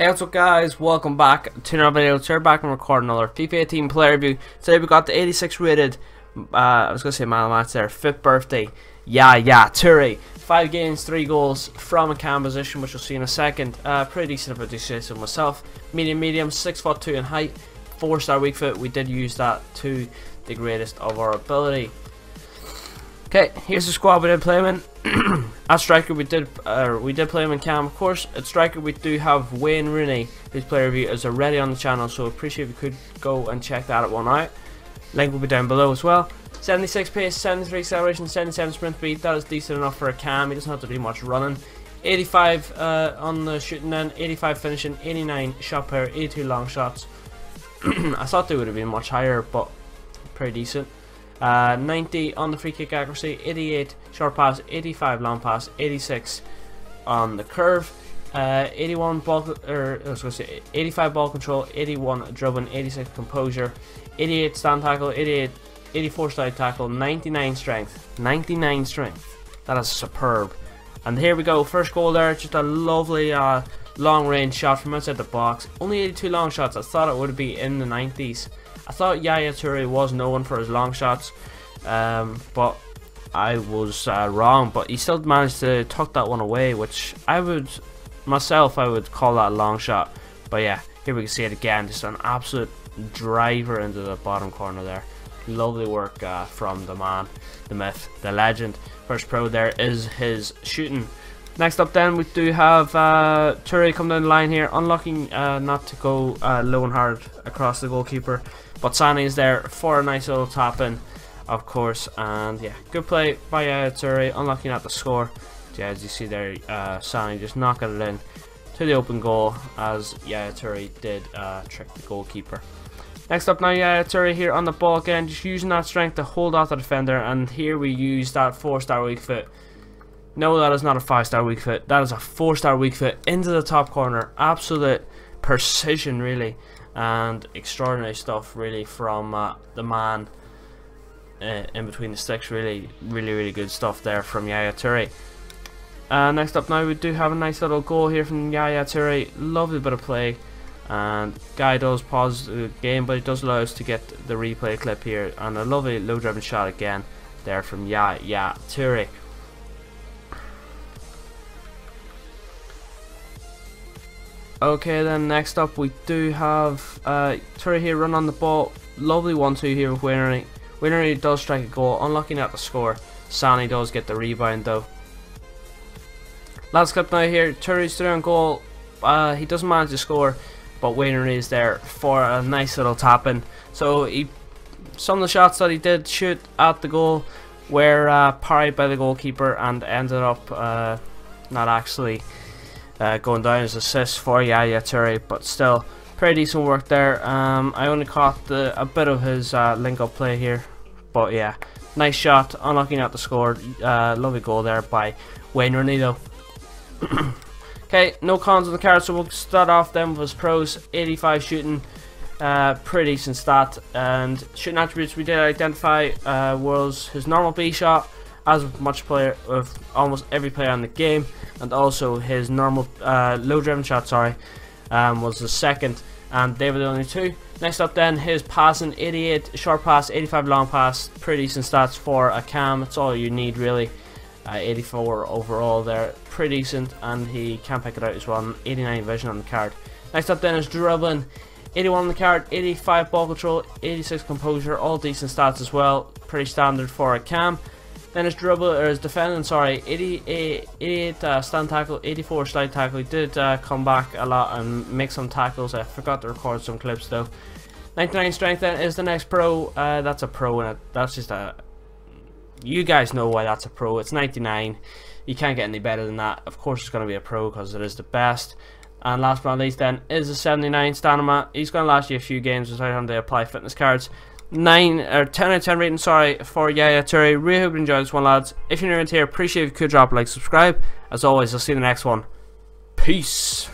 Hey what's up guys, welcome back to another video, today back and recording another FIFA 18 player review. Today we got the 86 rated, uh, I was going to say man match there, 5th birthday, Yaya Toure. 5 games, 3 goals from a cam position which we'll see in a second. Uh, pretty decent do say so myself. Medium medium, 6 foot 2 in height, 4 star weak foot, we did use that to the greatest of our ability. Okay, here's the squad we did play in. At striker we did uh, we did play him in cam of course. At striker we do have Wayne Rooney, whose player review is already on the channel, so appreciate if you could go and check that one out. Link will be down below as well. 76 pace, 73 acceleration, 77 sprint speed, that is decent enough for a cam, he doesn't have to do much running. 85 uh, on the shooting end, 85 finishing, 89 shot power, 82 long shots. I thought they would have been much higher, but pretty decent. Uh, 90 on the free kick accuracy, 88 short pass, 85 long pass, 86 on the curve, uh, 81 ball, or I was going to say 85 ball control, 81 dribbling, 86 composure, 88 stand tackle, 88, 84 slide tackle, 99 strength, 99 strength. That is superb. And here we go, first goal there, just a lovely uh, long range shot from outside the box. Only 82 long shots. I thought it would be in the 90s. I thought Yaya Toure was known for his long shots, um, but I was uh, wrong. But he still managed to tuck that one away, which I would, myself, I would call that a long shot. But yeah, here we can see it again. Just an absolute driver into the bottom corner there. Lovely work uh, from the man, the myth, the legend. First pro there is his shooting. Next up then we do have uh, Toure come down the line here, unlocking uh, not to go uh, low and hard across the goalkeeper. But Sané is there for a nice little tap in, of course. And yeah, good play by uh, Toure, unlocking at the score. Yeah, as you see there, uh, Sané just knocking it in to the open goal as Yaya Toure did uh, trick the goalkeeper. Next up now, Yaya Toure here on the ball again, just using that strength to hold off the defender. And here we use that 4-star weak foot. No, that is not a 5-star weak foot. That is a 4-star weak foot into the top corner. Absolute precision, really. And extraordinary stuff really from uh, the man uh, in between the sticks. Really really really good stuff there from Yaya Toure uh, next up now we do have a nice little goal here from Yaya Toure lovely bit of play. And guy does pause the game but it does allow us to get the replay clip here. And a lovely low driven shot again there from Yaya Toure Okay, then next up we do have uh, Toure here run on the ball. Lovely 1-2 here with Wayne Rooney. Winnery does strike a goal, unlocking at the score. Sané does get the rebound though. Last clip now here, Toure's through on goal. Uh, he doesn't manage to score, but Wayne Rooney is there for a nice little tap in. So he, some of the shots that he did shoot at the goal were uh, parried by the goalkeeper and ended up uh, not actually uh, going down as assists for Yaya Toure, but still pretty decent work there. Um, I only caught the, a bit of his uh, link up play here, but yeah, nice shot, unlocking out the score. Uh, lovely goal there by Wayne Rooney okay, no cons on the card, so we'll start off then with his pros. 85 shooting, uh, pretty decent stat. And shooting attributes we did identify uh, was his normal B shot, as much player of almost every player in the game, and also his normal uh, low driven shot. Sorry, um, was the second, and they were the only two. Next up, then his passing 88 short pass, 85 long pass, pretty decent stats for a cam. It's all you need really. Uh, 84 overall there, pretty decent, and he can pick it out as well. 89 vision on the card. Next up, then is dribbling. 81 on the card, 85 ball control, 86 composure, all decent stats as well. Pretty standard for a cam. Then his dribble, or his defending, sorry, 88, 88 uh, stand tackle, 84 slide tackle. He did uh, come back a lot and make some tackles. I forgot to record some clips though. 99 strength then is the next pro. Uh, that's a pro, and that's just a. You guys know why that's a pro. It's 99. You can't get any better than that. Of course, it's going to be a pro because it is the best. And last but not least, then is a 79 stamina. He's going to last you a few games without having to apply fitness cards. 9 or 10 out of 10 rating, sorry, for Yaya Toure. Really hope you enjoyed this one, lads. If you're new here, appreciate if you could drop a like, subscribe. As always, I'll see you in the next one. Peace.